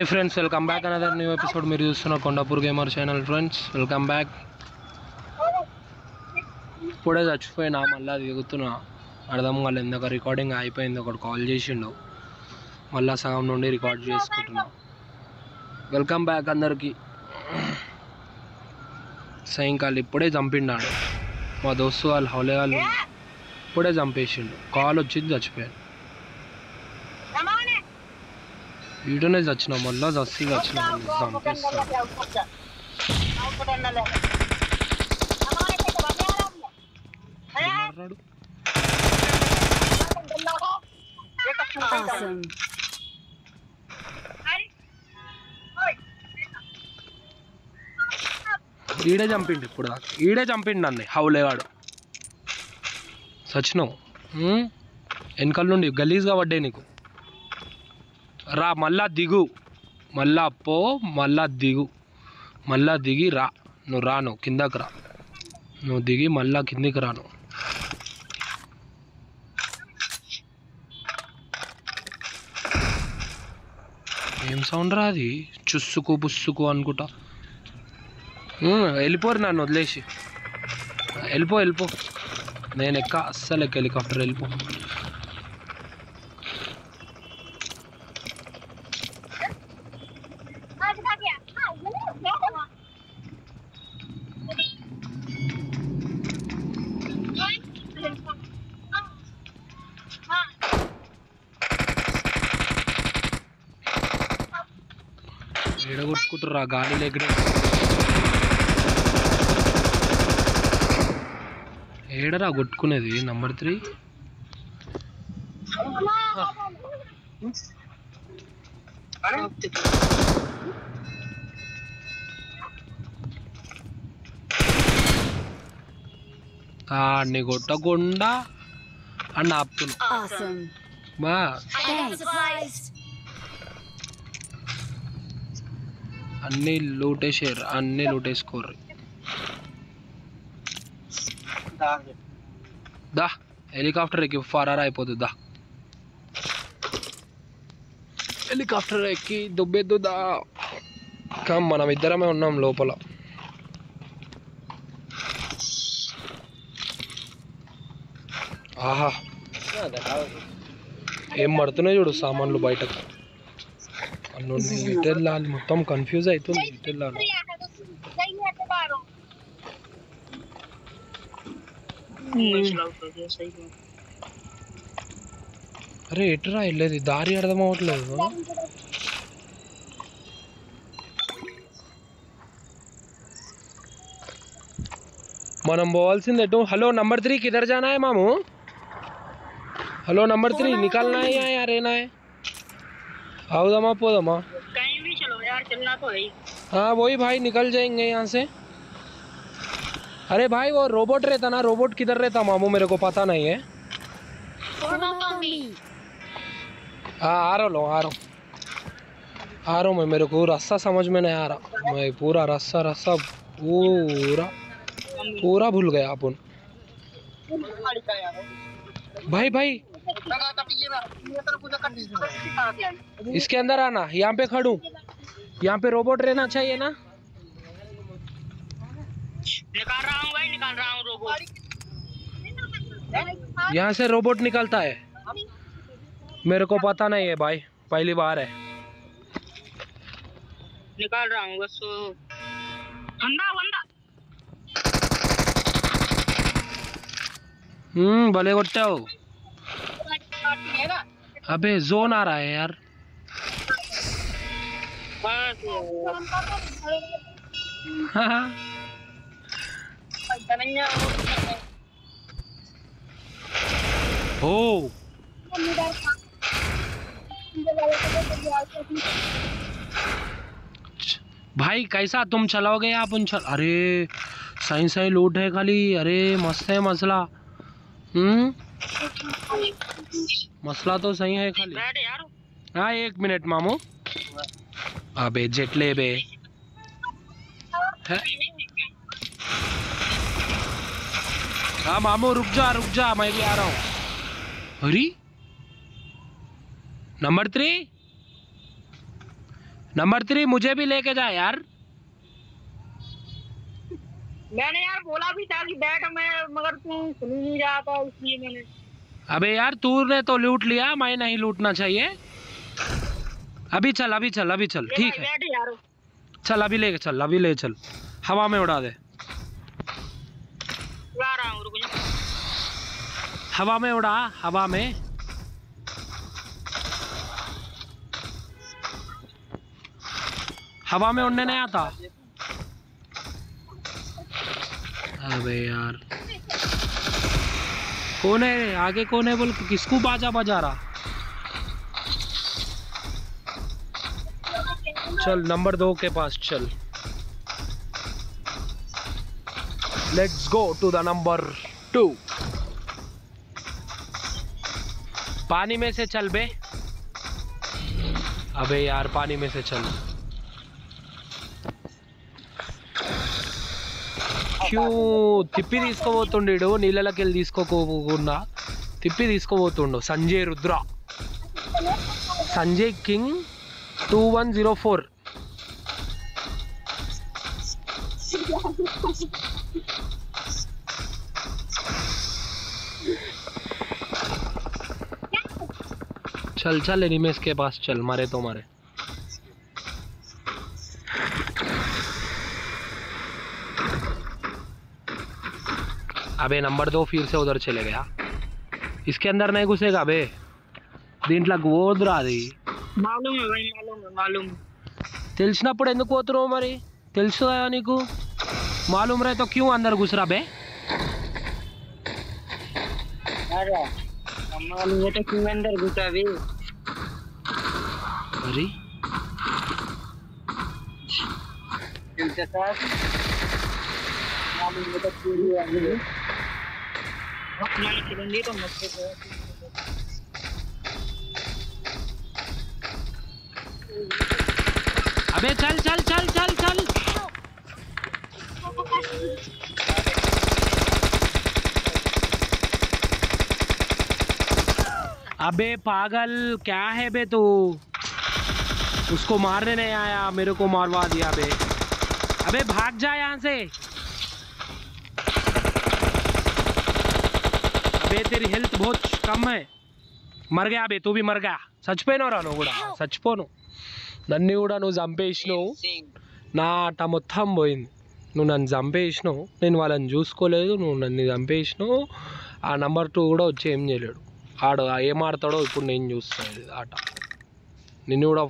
Friends welcome back another new episode మీరు చూస్తున్న Kondapur gamer channel friends welcome back ఇప్పుడే చచ్చిపోయినా మళ్ళీ దిగుతున్నా అర్థం కాలేదు ఇందాక రికార్డింగ్ అయిపోయింది. ఒకటి కాల్ చేసిండు. మళ్ళా సగం నుండి రికార్డ్ చేసుకుంటున్నా. వెల్కమ్ బ్యాక్ అందరికి. సాయంకాలం ఇప్పుడే చంపిండాడు. మా దోస్తు వాళ్ళు హౌలే వాళ్ళు ఇప్పుడే చంపేసిండు. కాల్ వచ్చింది చచ్చిపోయాడు. వీడియోనే చచ్చిన మళ్ళా చచ్చి చచ్చిన. ఈడే చంపిండు ఇప్పుడు? దాకా ఈడే చంపిండు నన్ను హౌలేవాడు సచినావు? వెనకాల నుండి గలీజ్గా పడ్డాయి నీకు. రా మళ్ళా దిగు. మళ్ళా పో మళ్ళా దిగు. మళ్ళా దిగి రా. నువ్వు రాను కిందకి రా. నువ్వు దిగి మళ్ళా కిందికి రాను ఏం సౌండ్ రా అది? చుస్సుకు పుస్సుకు అనుకుంటా. వెళ్ళిపోరు నన్ను వదిలేసి. వెళ్ళిపో వెళ్ళిపో. నేను ఎక్క అస్సలు ఎక్క హెలికాప్టర్ వెళ్ళిపో. ఏడగొట్టుకుంటారు ఆ గాలి ఎగిరే ఏడరా కొట్టుకునేది? నంబర్ త్రీ ఆడిని కొట్టకుండా అని ఆపుతున్నా. బా అన్నీ లూటేసారు అన్నీ లూటేసుకోర్రు. దా. హెలికాప్టర్ ఎక్కి ఫరార్ అయిపోతుంది దా. హెలికాప్టర్ ఎక్కి దుబ్బెద్దు దా. కమ్ మనం ఇద్దరమే ఉన్నాం లోపల. ఆహా. ఏం పడుతున్నాయి చూడు సామాన్లు బయటకు. అన్ను ఇటు వెళ్ళాలి మొత్తం కన్ఫ్యూజ్ అవుతుంది ఇటు వెళ్ళాలి అరే ఎటురా వెళ్ళేది దారి అర్థం అవ్వట్లేదు మనం పోవాల్సింది ఎటు హలో నంబర్ త్రీ కిధర్ జానా है मामू హలో నంబర్ త్రీ నికాలనా है या यार रहना है आओ दमा पो दमा। कहीं भी चलो यार चलना तो है ही। हाँ वही भाई निकल जाएँगे यहाँ से। अरे भाई वो रोबोट रहता ना रोबोट किधर रहता मामू मेरे को पता नहीं है। तो हाँ आ रहा लो आ रहा आ रहा हूँ मैं मेरे को रास्ता समझ में नहीं आ रहा। मैं पूरा रास्ता रास्ता पूरा पूरा भूल गया अपन। भाई भाई इसके अंदर आना यहाँ पे खड़ू। यहाँ पे रोबोट रहना चाहिए ना? निकाल रहा हूँ भाई निकाल रहा हूँ रोबोट यहाँ से रोबोट निकलता है। मेरे को पता नहीं है भाई पहली बार है। निकाल रहा हूँ बस। ठंडा बंदा हम्म भले गोट्टे हो। अबे, जोन आ रहा है यार। हो भाई, कैसा तुम चलाओगे आप अपन चल अरे सही सही लूट है खाली। अरे, मस्त है मसला। हम्म? मसला तो सही है खाली। हाँ एक मिनट मामू। अबे जेटले बे। हाँ? मामू रुक जा रुक जा मैं भी आ रहा हूँ। अरे नंबर थ्री नंबर थ्री मुझे भी लेके जा यार। मैंने यार बोला भी था कि बैठ मैं मगर तू सुन ही नहीं रहा था इसलिए मैंने। अबे यार तूने तो लूट लिया मैं नहीं लूटना चाहिए। अभी चल अभी चल अभी चल ठीक है। चल अभी ले चल अभी ले चल। हवा में उड़ा दे। हूँ हवा में उड़ा हवा में। हवा में उड़ने नहीं आता। अबे यार। कौन है? आगे कौन है बोल? किसको बाजा बजा रहा? चल, नंबर दो के पास चल। Let's go to the number two पानी में से चल बे। अबे यार, पानी में से चल। క్యూ తిప్పి తీసుకోబోతుండీడు నీళ్ళకి వెళ్ళి తీసుకోకుండా తిప్పి తీసుకోబోతుండు Sanjay Rudra Sanjay king two one zero four चल चल एनिमेस के पास चल मारे तो मारे अबे नंबर दो फिर से उधर चले गया इसके अंदर नहीं घुसेगा अबे దీంట్లో గోదురా అది मालूम है भाई मालूम है मालूम है తెలిసినప్పుడు ఎందుకు పోతున్నావు మరి తెలుసు కదా నీకు मालूम रहे तो क्यों अंदर घुस रहा बे अबे चल चल चल चल चल। अबे पागल, क्या है बे तू? उसको मारने नहीं आया, मेरे को मारवा दिया बे। अबे भाग जा यहाँ से। బే తెరి హెల్త్ బహుత్ కమ్ మరగా మర్ తూబి మరగా తూ బి నువ్వు కూడా చచ్చిపోను నన్ను కూడా నువ్వు చంపేసినావు నా ఆట మొత్తం పోయింది. నువ్వు నన్ను చంపేసినావు నేను వాళ్ళని చూసుకోలేదు నువ్వు నన్ను చంపేసినావు ఆ నెంబర్ టూ కూడా వచ్చి ఏం చేయలేడు. ఆడు ఏం ఆడతాడో ఇప్పుడు నేను చూస్తాను ఆట. నిన్ను కూడా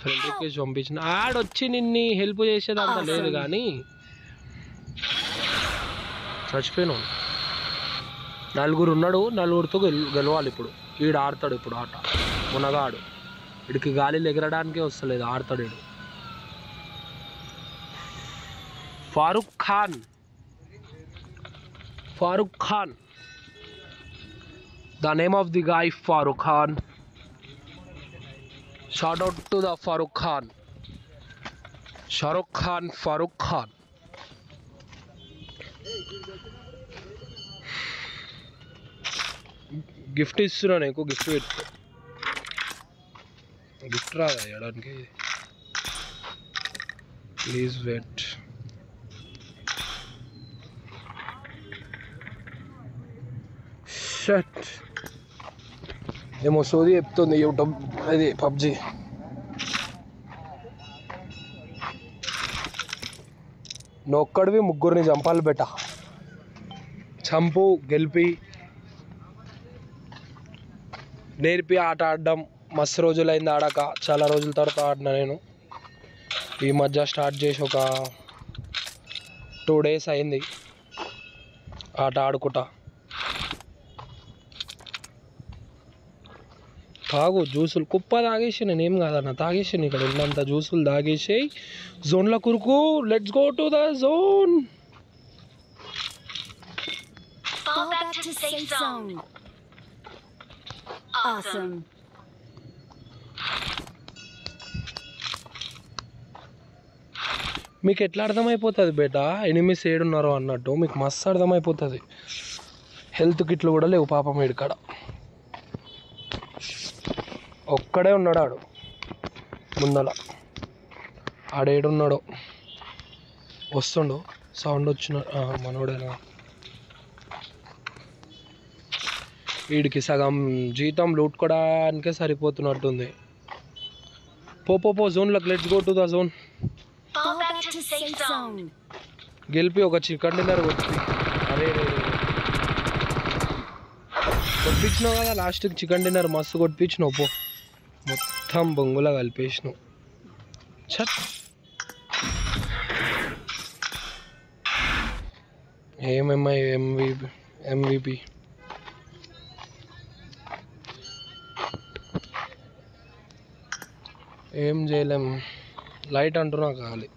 ఫ్రెండ్ రిక్వెస్ట్ పంపించిన. ఆడొచ్చి నిన్ను హెల్ప్ చేసేదంతా లేదు కానీ చచ్చిపోయినావు. నలుగురు ఉన్నాడు నలుగురితో గెలవాలి ఇప్పుడు. వీడు ఆడతాడు ఇప్పుడు ఆట. మునగాడు. వీడికి గాలి ఎగరడానికే వస్తలేదు ఆడతాడు వీడు Farooq Khan. Farooq Khan. The name of the guy Farooq Khan. Shout out to the Farooq Khan. Shahrukh Khan Farooq Khan. Gift ఇస్తున్నా నీకు గిఫ్ట్ పెట్టుకో గిఫ్ట్ రాదా ఇవ్వడానికి ప్లీజ్ వెట్ షట్ ఏమో సోది చెప్తుంది యూట్యూబ్ అది పబ్జి నొక్కడివి ముగ్గురిని చంపాలి బెట చంపు గెలిపి నేర్పి ఆట ఆడడం మస్తు రోజులైంది ఆడక. చాలా రోజుల తర్వాత ఆడినా నేను. ఈ మధ్య స్టార్ట్ చేసి ఒక టూ డేస్ అయింది ఆట ఆడుకుంటా. తాగు జ్యూసులు. కుప్ప తాగేసి నేనేం కాదన్న తాగేసి ఇక్కడ ఉన్నంత జ్యూసులు తాగేసి జోన్ల కురుకు let's go to the zone Awesome. మీకు ఎట్లా అర్థమైపోతుంది బేటా? ఎనిమిస్ ఏడున్నారు అన్నట్టు మీకు మస్తు అర్థమైపోతుంది. హెల్త్ కిట్లు కూడా లేవు పాపం వీడికాడ ఒక్కడే ఉన్నాడు ఆడు. ముందల. ఆడేడున్నాడో. వస్తుండు. సౌండ్ వచ్చిన మనోడేనా? వీడికి సగం జీతం లూట్కోవడానికే సరిపోతున్నట్టుంది పో పో పో జోన్లోకి let's go to the zone Fall back to safe zone. గెలిపి ఒక చికెన్ డిన్నర్ కొట్టి అరే రే రే. కొట్టించినావు కదా లాస్ట్కి చికెన్ డిన్నర్ మస్తు కొట్టించినావు పో మొత్తం బొంగులా కలిపేసినావు ఛత్ ఏమేమై ఎంవిపి ఎంవిపి ఏం చేయలేం. లైట్ అంటున్నా కావాలి.